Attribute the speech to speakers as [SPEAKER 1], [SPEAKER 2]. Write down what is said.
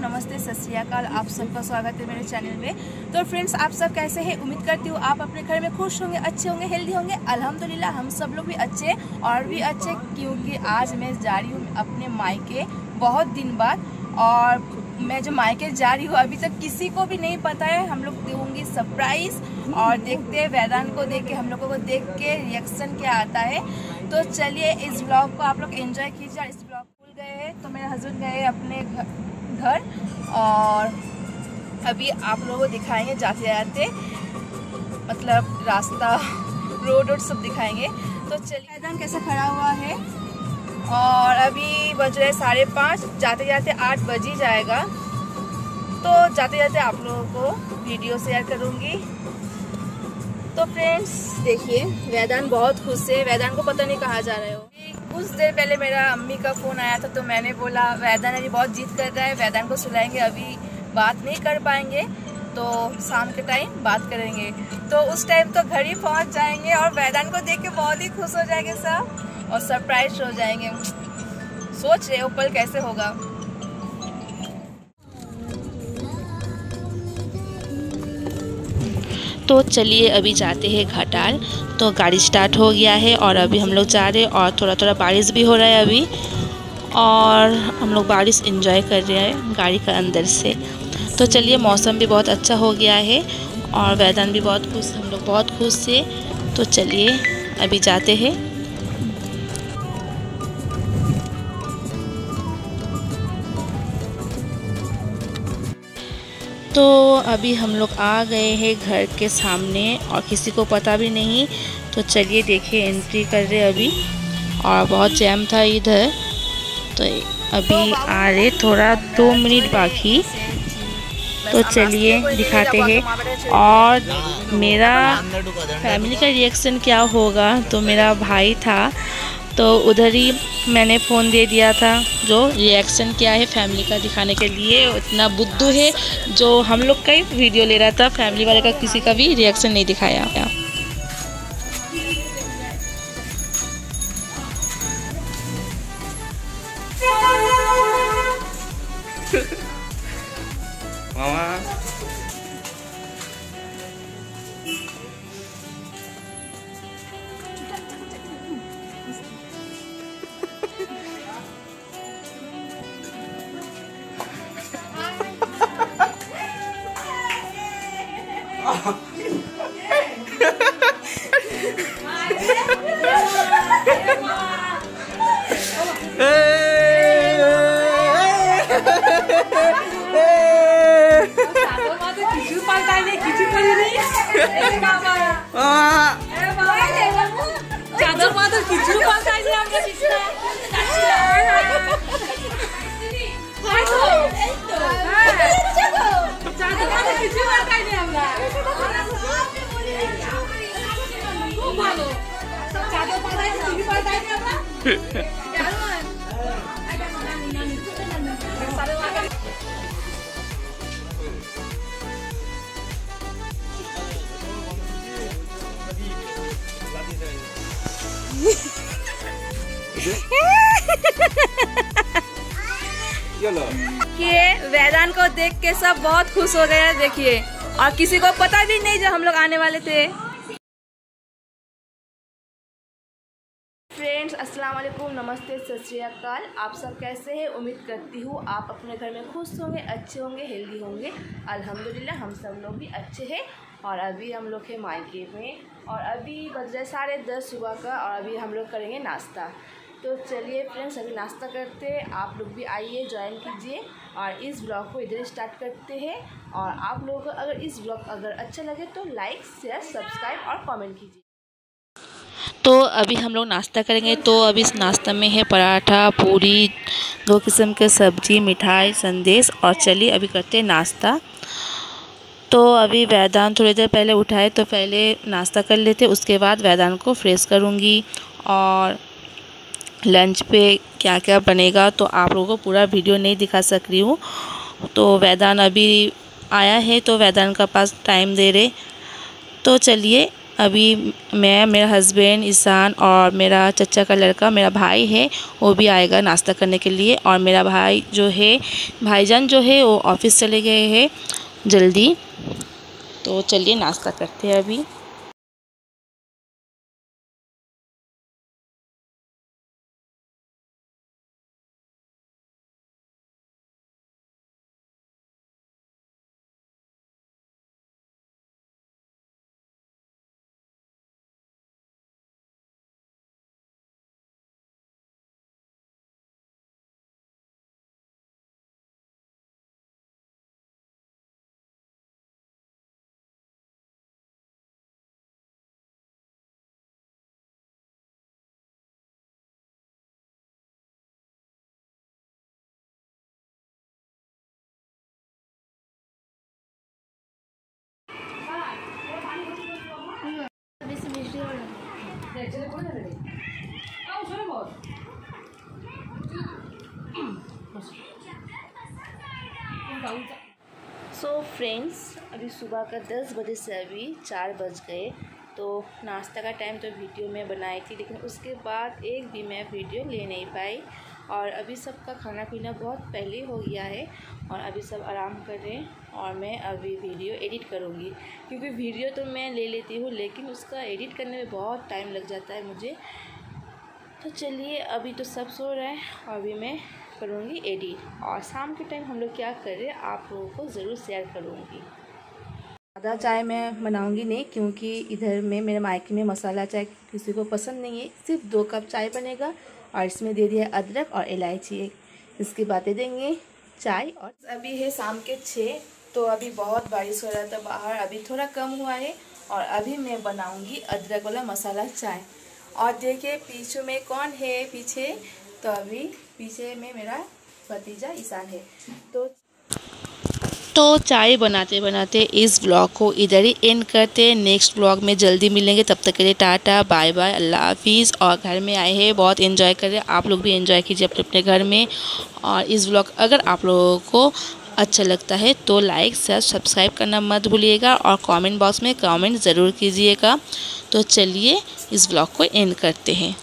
[SPEAKER 1] नमस्ते सत श्रीकाल आप सबका स्वागत है मेरे चैनल में। तो फ्रेंड्स आप सब कैसे हैं? उम्मीद करती हूँ आप अपने घर में खुश होंगे, अच्छे होंगे हेल्दी होंगे। अल्हम्दुलिल्लाह, हम सब लोग भी अच्छे और भी अच्छे, क्योंकि आज मैं जा रही हूँ अपने मायके बहुत दिन बाद और मैं जो मायके जा रही हूँ, अभी तक किसी को भी नहीं पता है। हम लोग दूँगी सरप्राइज़ और देखते हैं वैदान को देख के, हम लोगों को देख के रिएक्शन क्या आता है। तो चलिए, इस ब्लॉग को आप लोग एंजॉय कीजिए। इस ब्लॉग भूल गए हैं तो मेरे हस्बैंड गए अपने घर और अभी आप लोगों को दिखाएँगे, जाते जाते मतलब रास्ता, रोड वोड सब दिखाएँगे। तो चलिए मैदान कैसा खड़ा हुआ है? और अभी बज रहे साढ़े पाँच, जाते जाते आठ बज ही जाएगा। तो जाते जाते आप लोगों को वीडियो शेयर करूँगी। तो फ्रेंड्स देखिए वैदान बहुत खुश है। वैदान को पता नहीं कहाँ जा रहे हो। कुछ देर पहले मेरा अम्मी का फ़ोन आया था तो मैंने बोला वैदान अभी बहुत जिद कर रहा है। वैदान को सुलाएँगे, अभी बात नहीं कर पाएँगे। तो शाम के टाइम बात करेंगे। तो उस टाइम तो घर ही पहुँच जाएँगे और वैदान को देख के बहुत ही खुश हो जाएँगे सब और सरप्राइज़ हो जाएँगे। सोच रहे हो पल कैसे होगा।
[SPEAKER 2] तो चलिए अभी जाते हैं घाटाल। तो गाड़ी स्टार्ट हो गया है और अभी हम लोग जा रहे हैं और थोड़ा थोड़ा बारिश भी हो रहा है अभी। और हम लोग बारिश इन्जॉय कर रहे हैं गाड़ी का अंदर से। तो चलिए मौसम भी बहुत अच्छा हो गया है और वैदान भी बहुत खुश, हम लोग बहुत खुश थे तो चलिए अभी जाते हैं। तो अभी हम लोग आ गए हैं घर के सामने और किसी को पता भी नहीं तो चलिए देखिए एंट्री कर रहे अभी। और बहुत जैम था इधर तो अभी आ रहे थोड़ा दो मिनट बाकी। तो चलिए दिखाते हैं। और मेरा फैमिली का रिएक्शन क्या होगा? तो मेरा भाई था तो उधर ही मैंने फ़ोन दे दिया था। जो रिएक्शन किया है फैमिली का दिखाने के लिए, इतना बुद्धू है, जो हम लोग का ही वीडियो ले रहा था फैमिली वाले का किसी का भी रिएक्शन नहीं दिखाया।
[SPEAKER 3] 啊！哈哈哈哈哈哈！哎！
[SPEAKER 1] ये वैदान को देख के सब बहुत खुश हो गए देखिए। और किसी को पता भी नहीं जो हम लोग आने वाले थे। फ्रेंड्स अस्सलाम वालेकुम नमस्ते, सत श्री अकाल। आप सब कैसे हैं? उम्मीद करती हूँ आप अपने घर में खुश होंगे, अच्छे होंगे हेल्दी होंगे। अल्हम्दुलिल्लाह, हम सब लोग भी अच्छे हैं। और अभी हम लोग हैं मायके में। और अभी बज रहे साढ़े दस सुबह का और अभी हम लोग करेंगे नाश्ता। तो चलिए फ्रेंड्स अभी नाश्ता करते हैं। आप लोग भी आइए ज्वाइन कीजिए। और इस ब्लॉग को इधर स्टार्ट करते हैं। और आप लोगों को अगर इस ब्लॉग अगर अच्छा लगे तो लाइक शेयर सब्सक्राइब और कमेंट कीजिए।
[SPEAKER 2] तो अभी हम लोग नाश्ता करेंगे। तो अभी इस नाश्ता में है पराठा, पूरी, दो किस्म के सब्ज़ी, मिठाई, संदेश और चलिए अभी करते हैं नाश्ता। तो अभी वैदान थोड़ी देर पहले उठाए तो पहले नाश्ता कर लेते, उसके बाद वैदान को फ्रेश करूँगी। और लंच पे क्या क्या बनेगा तो आप लोगों को पूरा वीडियो नहीं दिखा सक रही हूँ। तो वैदान अभी आया है तो वैदान का पास टाइम दे रहे। तो चलिए अभी मैं, मेरा हस्बैंड ईशान और मेरा चचा का लड़का, मेरा भाई है, वो भी आएगा नाश्ता करने के लिए और मेरा भाई जो है, भाईजान जो है, वो ऑफ़िस चले गए हैं जल्दी। तो चलिए नाश्ता करते हैं अभी। सो so फ्रेंड्स अभी सुबह का दस बजे से अभी चार बज गए। तो नाश्ता का टाइम तो वीडियो में बनाई थी, लेकिन उसके बाद एक भी मैं वीडियो ले नहीं पाई। और अभी सबका खाना पीना बहुत पहले हो गया है और अभी सब आराम कर रहे हैं और मैं अभी वीडियो एडिट करूँगी। क्योंकि वीडियो तो मैं ले लेती हूँ, लेकिन उसका एडिट करने में बहुत टाइम लग जाता है मुझे। तो चलिए, अभी तो सब सो रहे हैं और अभी मैं करूँगी एडिट। और शाम के टाइम हम लोग क्या कर रहे हैं, आप लोगों को ज़रूर शेयर करूँगी। ज़्यादा चाय मैं बनाऊँगी नहीं, क्योंकि इधर में मेरे मायके में मसाला चाय किसी को पसंद नहीं है, सिर्फ़ दो कप चाय बनेगा और इसमें दे दिया अदरक और इलायची। इसकी बातें देंगे चाय और अभी है शाम के छः तो अभी बहुत बारिश हो रहा था बाहर, अभी थोड़ा कम हुआ है और अभी मैं बनाऊँगी अदरक वाला मसाला चाय। और देखिए पीछे में कौन है पीछे? तो अभी पीछे में मेरा भतीजा ईशान है। तो तो चाय बनाते बनाते इस ब्लॉग को इधर ही एंड करते हैं। नेक्स्ट ब्लॉग में जल्दी मिलेंगे। तब तक के लिए टाटा बाय बाय अल्लाह हाफिज़ और घर में आए हैं, बहुत एंजॉय कर आप लोग भी एंजॉय कीजिए अपने अपने घर में। और इस ब्लॉग अगर आप लोगों को अच्छा लगता है तो लाइक शेयर सब्सक्राइब करना मत भूलिएगा। और कमेंट बॉक्स में कमेंट ज़रूर कीजिएगा। तो चलिए इस ब्लॉग को एंड करते हैं।